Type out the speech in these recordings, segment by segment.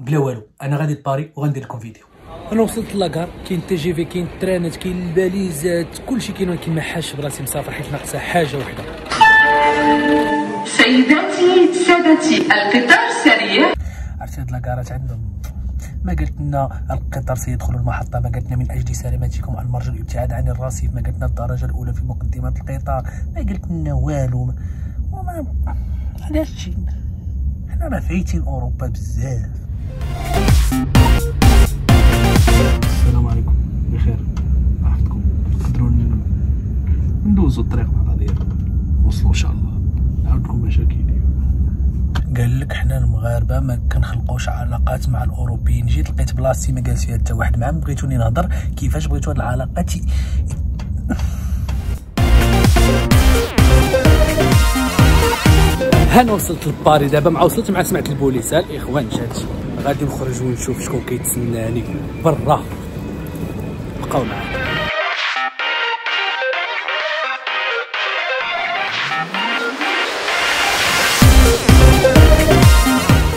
بلا مقدمه والو. أنا غادي لباري وغندير لكم فيديو. أنا وصلت la gare. كاين TGV كاين الترانات كاين الباليزات كلشي كاين ولكن ما حاش براسي مسافر حيت ناقصة حاجة وحدة. سيداتي سادتي القطار السريع. عرفتي هاد لاكارات عندهم. ما قالت لنا القطار سيدخل المحطة ما قالت لنا من أجل سلامتكم المرجو الابتعاد عن الرصيف ما قالت لنا الدرجة الأولى في مقدمة القطار ما قالت لنا والو. وما علاش حنا راه فايتين أوروبا بزاف. السلام عليكم. بخير. عرفتكم نقدروا ندوزو الطريق مع بعضياتنا نوصلوا إن شاء الله. نعاود لكم مشاكل؟ قال لك حنا المغاربة ما كنخلقوش علاقات مع الأوروبيين. جيت لقيت بلاصتي ما جالس فيها حتى واحد. معاهم بغيتوني نهضر كيفاش بغيتو هاد العلاقات هانا وصلت لباري. دابا مع وصلت مع سمعت البوليس. ها الإخوان جات غادي نخرج ونشوف شكون كيتسناني برا. بقاو معايا.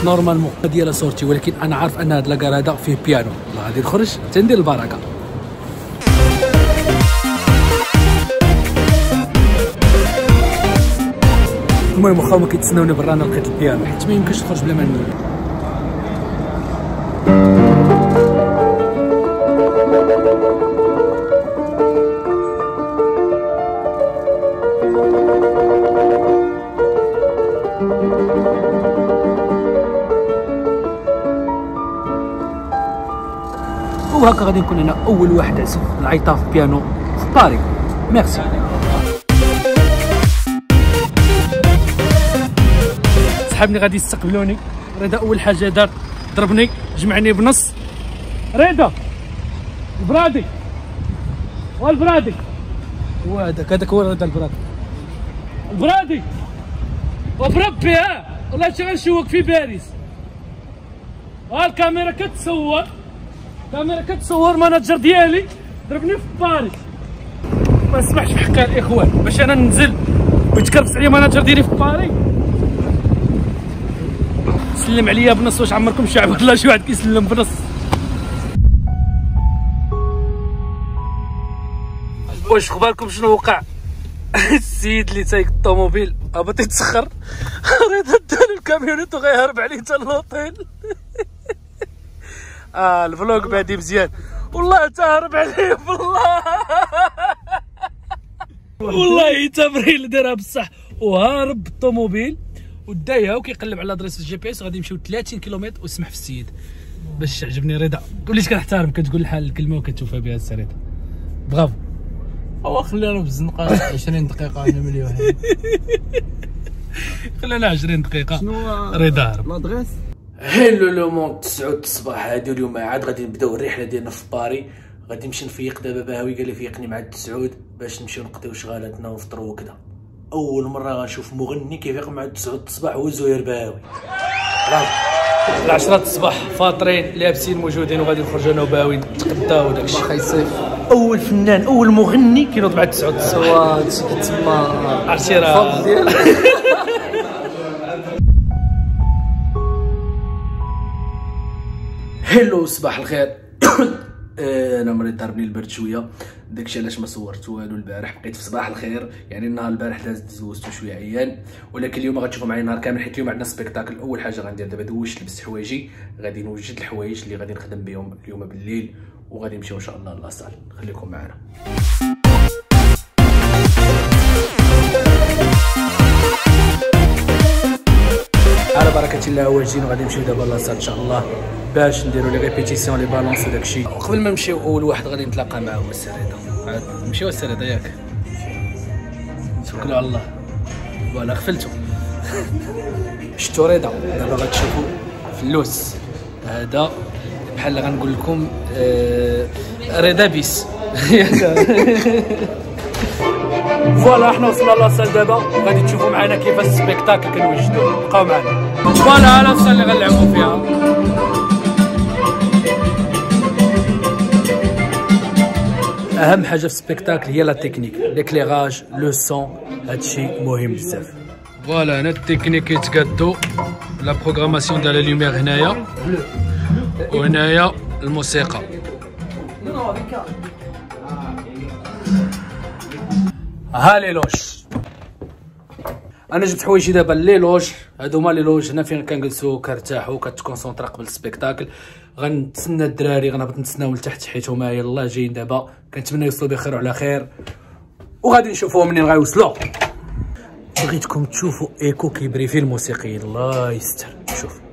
نورمالمون ديال صورتي ولكن أنا عارف أن هذا لاكار هذا فيه بيانو غادي نخرج. تندير البركة. المهم واخا هما كيتسناوني برا أنا لقيت البيانو حيت ما يمكنش تخرج بلا ما نولي وهكا غادي نكون أنا أول واحد عزف العيطه في بيانو. في باري ميرسي. صحابني غادي يستقبلوني. رضا أول حاجة دار. ضربني. جمعني بنص. رضا. البرادي. والبرادي. هو هذاك. هذاك هو رضا البرادي. البرادي. وبربي ها. والله شي غنشوك في باريس. ها الكاميرا كتصور الكاميرا كتصور ماناجر ديالي ضربني في باريس. ما نسمحش بحق الاخوان باش أنا ننزل ويتكرفس عليا ماناجر ديالي في باري سلم عليا بنص واش عمركم شي والله شي واحد كيسلم بنص. واش اخباركم؟ شنو وقع؟ السيد اللي تايق الطوموبيل هبط يتسخر ريت الكاميونيت وغيهرب عليه حتى اللوطيل آه ال vlog بادي مزيان والله تهرب عليه والله. والله تمرين دارها بصح. وهارب بالطوموبيل ودايها وكيقلب على أدريس ال GPS غادي يمشيو 30 كيلومتر وسمح في السيد. باش عجبني رضا. وليت كنحترم كتقول الحال الكلمة وكتوفى بها السي رضا برافو. هو خلينا بالزنقه 20 دقيقة أنا ملي واحد خلينا 20 دقيقة. شنو رضا هرب لادريس Hello le monde 9 الصباح هادي اليوم عاد غادي نبداو الرحلة ديالنا في باري غادي نمشي نفيق. دابا باهوي قال لي فيقني مع التسعود باش نمشيو نقضيو شغالاتنا ونفطروا وكذا أول مرة غنشوف مغني كيفيق مع التسعود الصباح هو زهير باهوي. العشرة الصباح فاطرين لابسين موجودين وغادي نخرجوا أنا وباهوي نتغداو وداكشي. واخا يصيف أول فنان أول مغني كينوض مع التسعود الصباح. كيتسمى عرفتي راه. Hello صباح الخير. أنا مريض ضربني البرد شوية. داكشي علاش ما صورت والو البارح؟ بقيت في صباح الخير. يعني النهار البارح داز دوزتو شوية عيان. ولكن اليوم غتشوفوا معايا نهار كامل حيت اليوم عندنا spectacle. أول حاجة غندير دابا دوشت لبست حوايجي. غادي نوجد الحوايج اللي غادي نخدم بهم اليوم بالليل. وغادي نمشيو إن شاء الله la salle خليكم معنا. بركه الله واجدين وغادي نمشيو دابا la salle إن شاء الله باش نديرو les répétitions les balances وداكشي قبل ما نمشيو أول واحد غادي نتلاقى معاه هو السريدة. نمشيو السريدة ياك. توكلوا على الله voilà غفلتو شتو رضا؟ دابا غتشوفوا فلوس. هذا بحال غنقول لكم آه رضا بيس. Voilà حنا وصلنا la salle دابا. غادي تشوفوا معنا كيفاش ال spectacle كنوجدوا بقاو معنا. Voilà la salle اللي غنلعبوا فيها. أهم حاجة في ال spectacle هي la technique. l'éclairage le son هادشي مهم بزاف. Voilà هنا التكنيك يتقادو la programmation ديال la lumière هنايا وهنايا الموسيقى ها les loges أنا جبت حوايجي دابا les loges هادو les loges. هنا فين كنجلسو كنرتاحو كتكونسونطرا قبل ال spectacle غنتسنى الدراري غنهبط نتسناو لتحت حيت هما يلاه جايين دابا. كنتمنى يوصلوا بخير وعلى خير. وغادي نشوفوهم منين غيوصلوا بغيتكم تشوفوا ايكو كيبريفي الموسيقيين الله يستر. شوف.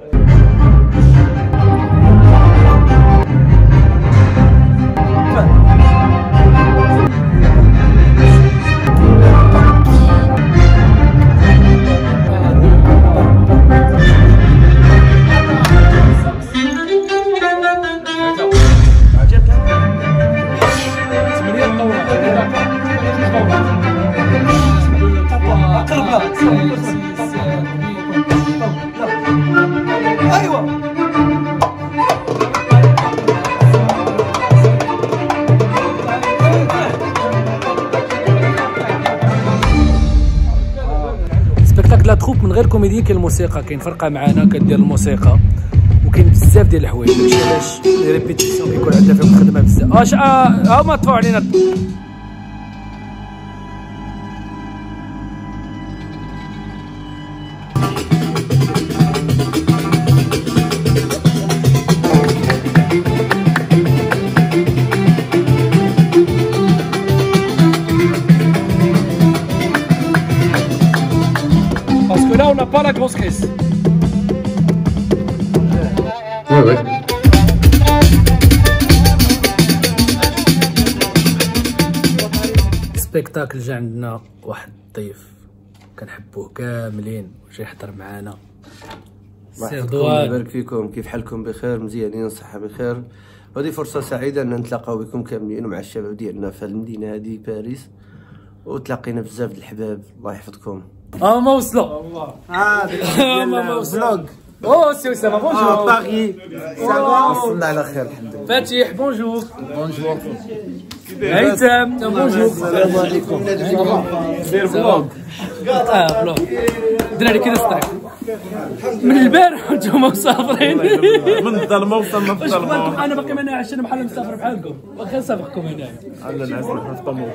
غير كوميديين كاين الموسيقى كاين فرقة معانا كدير الموسيقى. وكاين بزاف ديال الحوايج. داكشي علاش؟ les répétitions كيكون عندنا فيهم الخدمة بزاف. اش ها هما طفوا علينا. Parce que là, on n'a pas la grosse caisse. سبيكتاكل جا عندنا واحد الضيف كنحبوه كاملين وجا يحضر معانا. الله سي رضوان ويبارك فيكم. كيف حالكم؟ بخير مزيانين صحة بخير. وهذه فرصة سعيدة أن نتلاقاو بكم كاملين ومع الشباب ديالنا في المدينة هذه باريس. وتلاقينا بزاف د الحباب. الله يحفظكم. آه ما وصلوا آه ما ما وصلوا اوه سي اسامه آه bonjour باغي ça va وصلنا على خير الحمد لله فاتح bonjour bonjour هيثم bonjour السلام عليكم دير vlog آه vlog الدراري كي ستاك من البارح وأنتم مسافرين. من الظلمة وصلنا في الظلمة. أنا باقي ما نعرفش أنا بحال مسافر بحالكم. واخا نسافركم هنايا. على الناس في طموح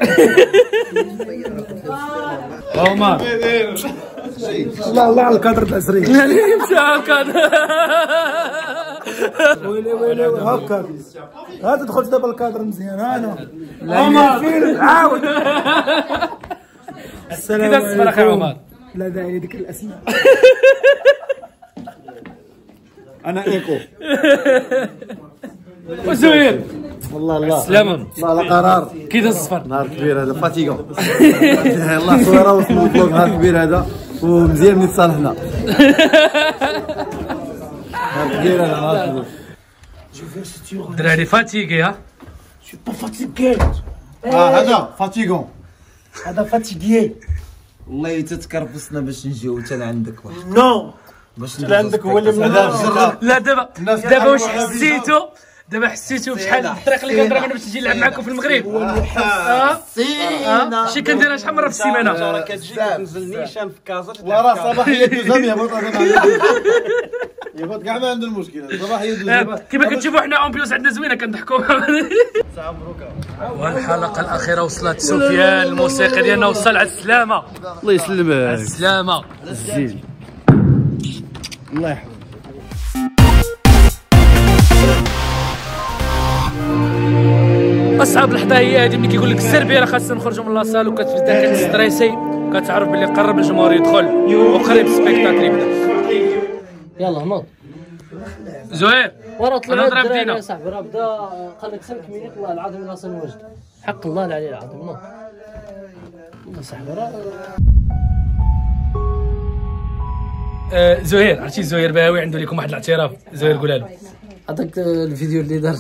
عمر. الله الله على الكادر العسري مشى هكا ويلي ويلي هكا هذا دخلت دابا الكادر مزيان أنا. عمر. عاود. السلام عمر. لا داعي لذكر الأسماء. أنا إيكو. وزوير والله الله سلامة الله على قرار. كذا الصفر نهار كبير هذا فاتيكون الله صوره وصلوا الفلوق نهار كبير هذا ومزيان من تصالحنا نهار كبير هذا نهار كبير. الدراري فاتيكي ها؟ آه هذا فاتيكون هذا فاتيكي. والله تتكرفصنا باش نجيو. حتى لعندك واحد. نو. باش اللي عندك هو اللي لا دابا دابا واش حسيتو؟ دابا حسيتو بشحال الطريق اللي كنضرب أنا باش نجي نلعب معكم في المغرب. آه؟ آه؟ شي كنديرها شحال مرة في السيمانة؟ كتجي تنزل نيشان في كازا وراه صباحية دوزام يهبط يهبط كاع ما عنده المشكل صباحيه آه، دوزام كيما كتشوفوا حنا أمبيوس عندنا زوينه كنضحكوا والحلقة الأخيرة وصلت. سفيان الموسيقي ديالنا وصل. على السلامة. الله يسلمك. السلامة. الزين الله يحفظك. أصعب لحظة هي هذه ملي كيقول لك السربيه راه خاصنا نخرجوا من la salle وكتبدا كتستريسي كتعرف باللي قرب الجمهور يدخل. وقريب ال spectacle يبدأ. يلا نوض. زهير ورا أنا طلعوا ضرب الدراري دينا. يا صاحبي راه بدا لك 5 minutes والله العظيم راسي نوجد حق الله العلي العظيم نوض. يا صاحبي راه آه، زهير عرفتي زهير باوي عنده لكم واحد الاعتراف؟ زهير قولها له. هذاك الفيديو اللي دار.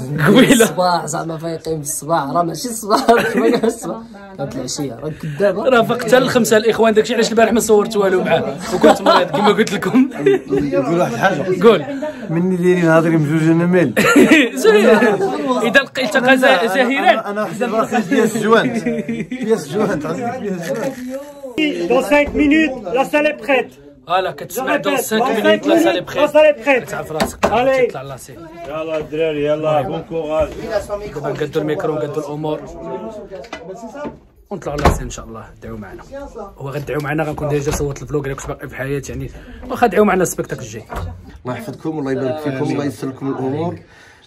الصباح زعما فايقين في الصباح راه ماشي الصباح الصباح. هاد العشية راه كذابه راه فاق حتى الخمسه الإخوان داكشي علاش البارح ما صورت والو معاه. وكنت مريض كما قلت لكم. نقول واحد الحاجة. قول. مني دايرين هاضرين بجوج أنا مال زهير إذا لقى- التقى زا- زاهران أنا حسب راسي بياس جوانت بياس جوانت. عرفتي بياس جوانت. Dans 5 minutes, la salle est prête. فوالا كتسمع دون 5 مينوت لا سالي بخير تعرف راسك تطلع لاسي يلا الدراري يلا بون كوراج دابا نقادو الميكرو نقادو الأمور ونطلعوا لاسي ان شاء الله دعوا معنا هو غدعوا معنا غنكون ديجا صوت الفلوق كنت باقي في حياتي يعني واخا دعوا معنا ال spectacle الجاي الله يحفظكم والله يبارك فيكم الله ييسر لكم الأمور.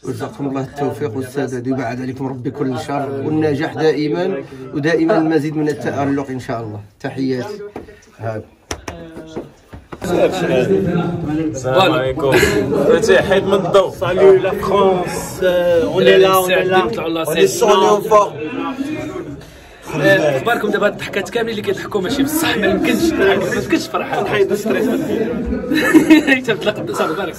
ويرزقكم الله التوفيق والسداد ويبعد عليكم ربي كل شر والنجاح دائما ودائما المزيد من التألق إن شاء الله. تحياتي. هذا السلام عليكم. فتحي حيد من الضوء. Salut la France on est là on est là on لاسي اي سون فور أخباركم دابا هاد الضحكات كاملين اللي كيضحكوا ماشي بصح ما يمكنش ما يمكنش فرحان حيد stress. إنت بتلاقى صافي بارك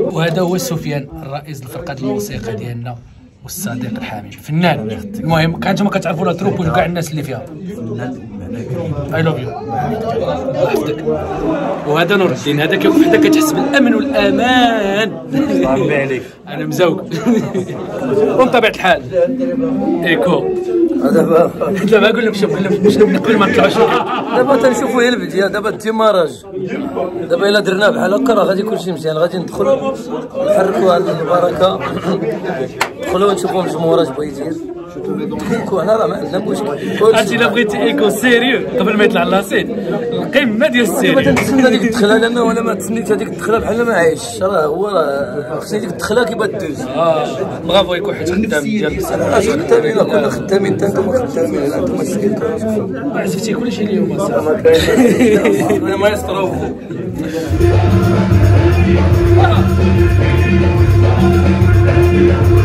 وهذا هو سفيان الرئيس الفرقه الموسيقى ديالنا والصديق الحامي فنان. المهم كان نتوما كتعرفوا la troupe وكاع الناس اللي فيها. I love you وهذا نور الدين هذا كيوقف حدا كتحس بالأمن والأمان. ربي عليك. أنا مزوق وبطبيعه الحال. إيكو. دابا قول لهم شوف قبل ما نطلعوا دابا تنشوفوا هي البدايه دابا ال démarrage دابا إلا درنا بحال هكا راه غادي كلشي مزيان. غادي ندخلوا نحركوا هذه البركه ندخلوا نشوفوا الجمهور اش بغا يدير ايكو هنا راه ما عندنا مشكل عرفتي الا بغيتي ايكو sérieux قبل ما يطلع la scène القمه ديال ال sérieux تنتسنى ديك الدخله لأن ولا ما تسنيت هذيك الدخله بحال ما عايش راه هو راه خصني ديك الدخله كيبغى دوز برافو ايكو حيت خدام ديال اش خدامين كنا خدامين انت أنتم خدامين أنتم عرفتي كلشي اليوم أنا ما يسطروا الدقيقه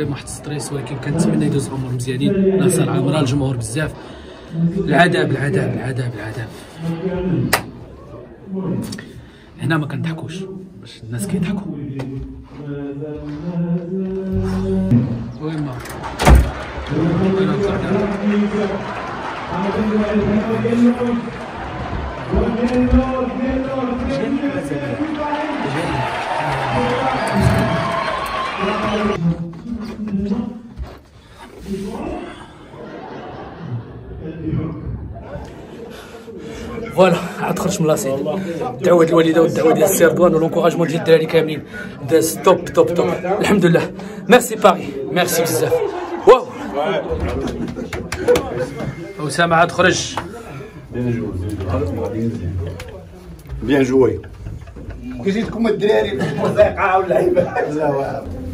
غير واحد ستريس ولكن كنتمنى يدوز الأمور مزيانين. ناصر عامره الجمهور بزاف. العذاب العذاب العذاب العذاب. هنا ما كنضحكوش باش الناس كيضحكوا. ما أنا voilà عاد خرجت من l'aide ديال الوالدة والدعوه ديال السي رضوان وال encouragement ديال الدراري كاملين. داز top top top الحمد لله ميرسي باغي ميرسي بزاف. waouh أسامة عاد خرج. bien joué كيجيكم الدراري الموسيقى واللعيبة.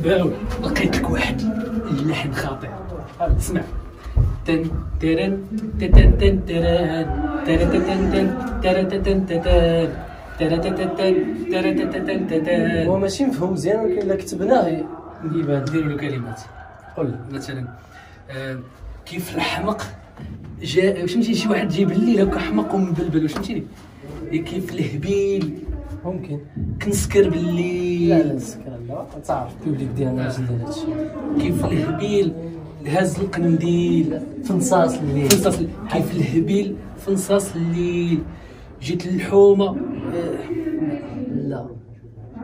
باو لقيت لك واحد اللحن خاطئ. اسمع. تن ترن تتن تن ترن. هو ماشي مفهوم مزيان ولكن الا كتبناه يبان نديروا له كلمات قل مثلا آه، كيف الحمق واش فهمتي شي واحد جايب الليل هكا حمق ومبلبل واش فهمتيني كيف الهبيل ممكن كنسكر بالليل لا لا نسكر لا تعرف البيبليك ديالنا اش هادشي كيف الهبيل هاز القنديل في نصاص الليل في نصاص كيف الهبيل في نصاص الليل جيت للحومة. لا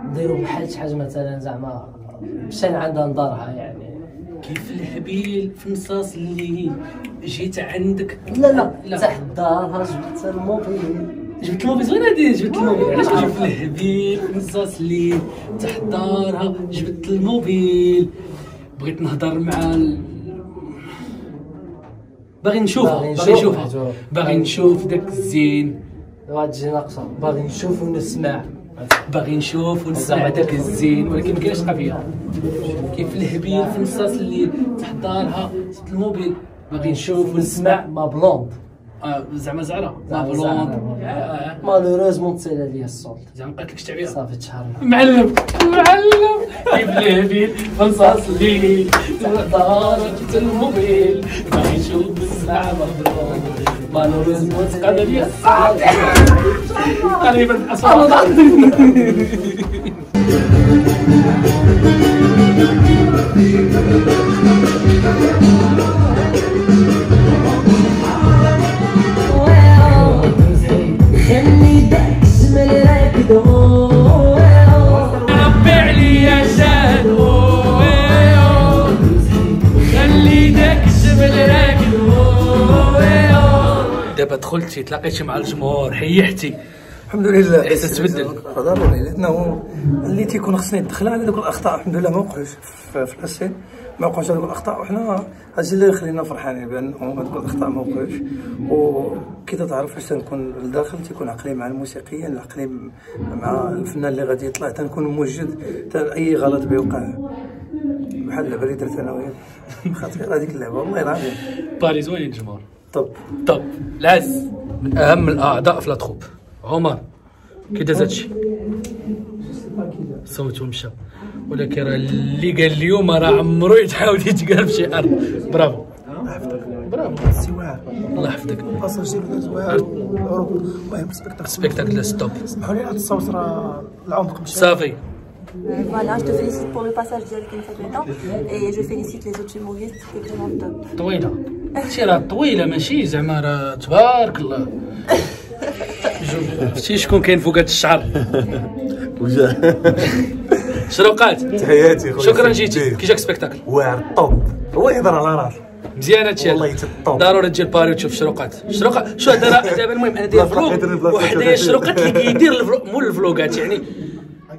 نديرو بحال شي حاجة مثلا زعما مشان عندها نظرها يعني. كيف الهبيل في نصاص الليل جيت عندك؟ لا لا لا. تحت دارها جبت الموبيل. جبت الموبيل؟ غير هادي جبت الموبيل. علاش جبت الهبيل في نصاص الليل تحت دارها جبت الموبيل. بغيت نهضر مع. باغي نشوفها باغي نشوفها. باغي نشوف. داك الزين. غادي تجي ناقصه. باغي نشوف ونسمع. باغي نشوف ونسمع داك الزين. ولكن كاينش قضية. كيف الهبيل في نصاص الليل جبت الموبيل. باغي نشوف ونسمع. ما بلوند. زعما زعرا. ما فلون آه، مالوريزمون تسال عليا الصوت زعما قالت لك التعبير صافي تشهر. معلم معلم. لي بيت فلصاص لي. دارك الموبيل ما يشوف الساعة مضروب مالوريزمون تقال لي الصوت قريبا أصلا خلي دخلتي تلاقيتي مع الجمهور حيحتي. الحمد لله. احساس تبدل ضروري لأنه اللي تيكون خصني يدخل على دوك الأخطاء الحمد لله ما وقعوش في الاسين ما وقعوش هذوك الأخطاء وحنا هادشي اللي يخلينا فرحانين بانه هذوك الأخطاء ما وقعوش. وكي تعرف فاش تنكون لداخل تيكون عقلي مع الموسيقيين العقلي مع الفنان اللي غادي يطلع تنكون موجد أي غلط بيوقع. بحال اللعبه اللي درت أنا وياك خطيره هذيك اللعبة والله العظيم. باريس وين الجمهور طب طب العز من أهم الأعضاء في لاطروب عمر كي داز هادشي صوت ومشى. ولكن راه اللي قال اليوم راه عمرو يتعاود يتقال في شي أرض. bravo. bravo. الله يحفظك. passager المهم spectacle spectacle stop اسمحوا لي هذا الصوت راه العمق مشى صافي Voilà, je te félicite pour le passage d'El Kine et je félicite les autres humoristes, c'est vraiment top. هادشي راه طويلة ماشي زعما راه تبارك الله. شتي شكون كاين فوق هاد الشعر؟ شروقات تحياتي خويا شكرا جيتي كي جاك سبيكتاكل. واعر طوب هو يهضر على راسه. مزيان هادشي والله. يتطوب. ضروري تجي لباري وتشوف شروقات شروقات شو هذا دابا المهم أنا داير فلوق. وحدايا. الشروقات اللي كيدير مول الفلوقات يعني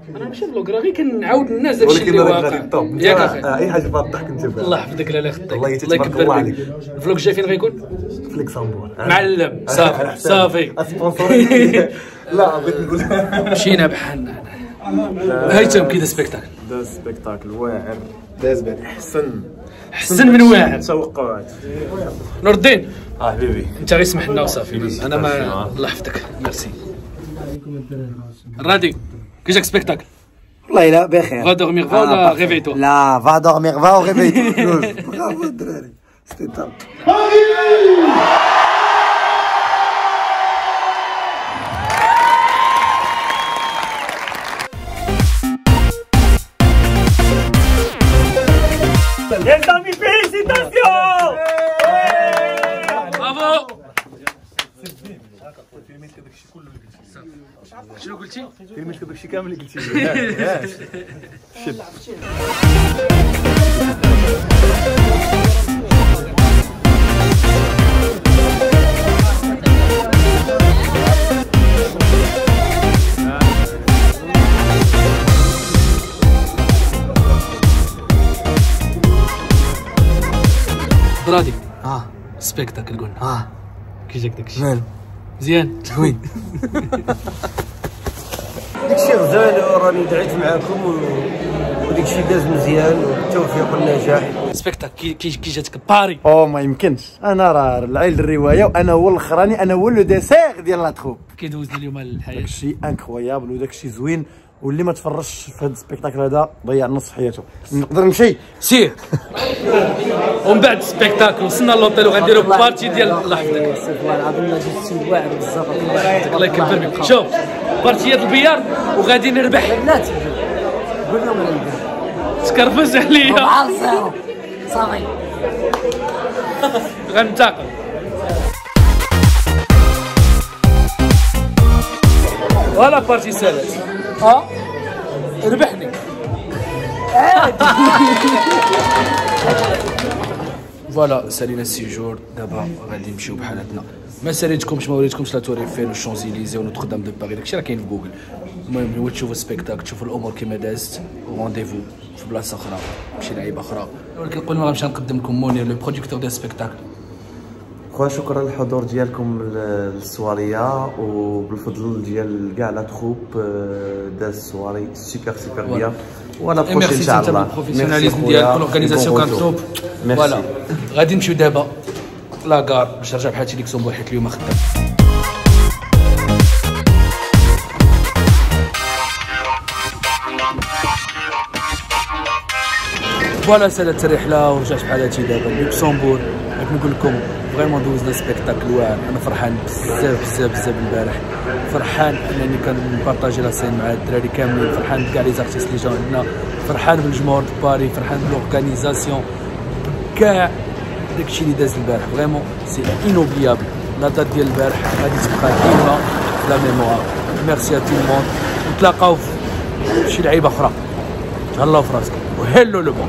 أنا ماشي راه غير كنعاود للناس داكشي ولكن اللي واقع. ياك أخي. أي حاجة فيها الضحك انت فيها الله يحفظك لا يخطيك يكبر الله بك. عليك. الفلوق الجاي فين غيكون في لكسمبور معلم صافي صافي. لا بغيت نقول مشينا بحالنا. هيثم كي دا سبيكتاكل. داز سبيكتاكل واعر. داز بعد احسن حسن من واحد توقعات نور الدين آه حبيبي. انت غير اسمح لنا وصافي أنا ما الله يحفظك. ميرسي. رادي كي جاك سبيكتاكل والله لا بخير Va dormir, va ou la réveille-toi لا va dormir va ou réveille-toi برافو الدراري سيتي توب داكشي كامل اللي قلتي شد برادي آه. سبيكتاكل قلنا. آه. كي جاك داكشي. مالو مزيان وين؟ داكشي غزال وراني دعيت معاكم. وداكشي داز مزيان والتوفيق والنجاح سبيكتاكل كي كي كي جاتك باري. أو ما يمكنش. أنا راه العيل الرواية وأنا هو الأخراني أنا هو لو ديسير ديال لا تروب كي دوزنا اليوم الحياة. داكشي انكرويابل وداكشي زوين واللي ما تفرجش في هذا السبيكتاكل هذا ضيع نص حياته. نقدر نمشي؟ سير. ومن بعد ال spectacle وصلنا لوطيل وغنديروا partie ديال يحفظك. الله يكبر بك. شوف. partie ات ال billard وغادي نربح. بنات قول لهم تكرفس عليا. صافي غنتاقل. و la partie سالت ها؟ ربحني. voilà سالينا ال séjour دابا غادي نمشيو بحالاتنا ما ساليتكمش ما وريتكمش la tour Eiffel وال Champs-Élysées و Notre-Dame de Paris داكشي راه كاين في جوجل المهم هو تشوفوا ال spectacle تشوفوا الأمور كيما دازت و rendez-vous في بلاصه أخرى شي لعيبه أخرى ولكن قلنا غنمشي نقدم لكم مونير le producteur ديال ال spectacle خويا شكرا للحضور ديالكم للسواريه وبالفضل ديال كاع la troupe داز soirée super super bien و la prochaine ان ميرسي شاء انت الله بال professionnalisme ديالك وال organisation كان top voilà غادي نمشيو دابا la gare باش نرجع بحالتي ليكسمبور حيت اليوم خدام voilà سالت الرحله ورجعت بحالاتي دابا لوكسمبور بغيت نقول لكم vraiment دوزنا spectacle واعر أنا فرحان بزاف بزاف بزاف البارح فرحان انني كنبارطاجي la scène مع الدراري كاملين فرحان بكاع les artistes اللي جاو عندنا فرحان بالجمهور de Paris فرحان ب l'organisation كاع داكشي اللي داز البارح vraiment c'est inoubliable la date ديال البارح غادي تبقى ديما la mémoire merci à tout le monde نتلاقاو في شي لعيبه أخرى تهلاو في راسكم وهلو لو بون